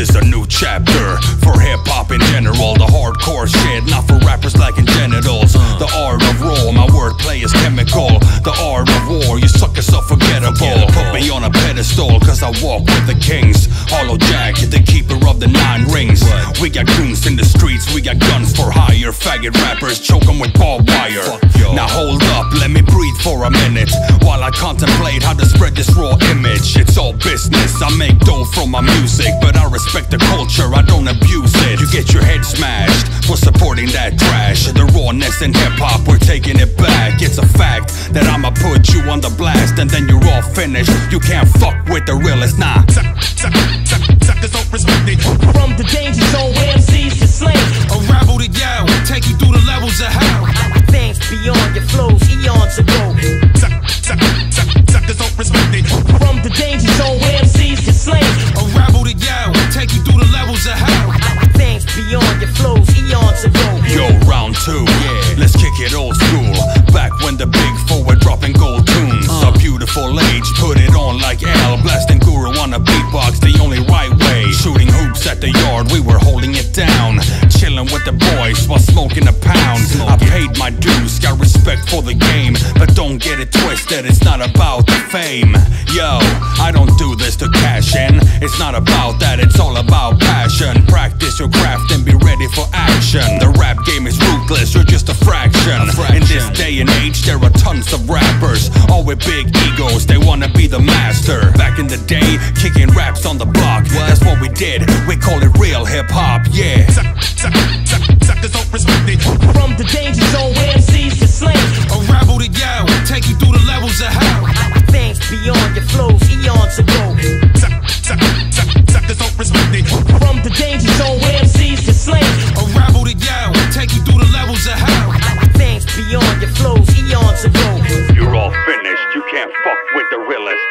is a new chapter for hip hop in general. The hardcore shit, not for rappers lacking genitals. The art of raw, my wordplay is chemical. The art of war, you suckers are forgettable. Put me on a pedestal, cause I walk with the kings. Hollow Jack, the keeper of the nine rings. We got goons in the streets, we got guns for hire. Faggot rappers choke 'em with barbed wire. Business. I make dough from my music, but I respect the culture, I don't abuse it. You get your head smashed for supporting that trash. The rawness in hip hop, we're taking it back. It's a fact that I'ma put you on the blast, and then you're all finished. You can't fuck with the realest, nah. Suckers don't respect it. From the danger zone where MCs get slain. Unravel the yell, take you through the levels of hell. Things beyond your flows, Yell, take you through the levels of hell. Things beyond your flows, eons ago. Yo, round two, yeah. Let's kick it old school. Back when the big four were dropping gold tunes. Uh. A beautiful age, put it on like L. Blasting Guru on a beatbox, the only right way. Shooting hoops at the yard, we were holding it down. Chilling with the boys while smoking a pound. I paid my dues, got respect for the game. But don't get it twisted, it's not about the fame. Yo, I don't do this to cash in. It's not about that, it's all about passion. Practice your craft and be ready for action. The rap game is ruthless, you're just a fraction. In this day and age, there are tons of rappers, all with big egos, they wanna be the master. Back in the day, kicking raps on the block, that's what we did. We call it real hip hop, yeah. Suckers don't respect it. From the danger zone where MCs can't fuck with the realest.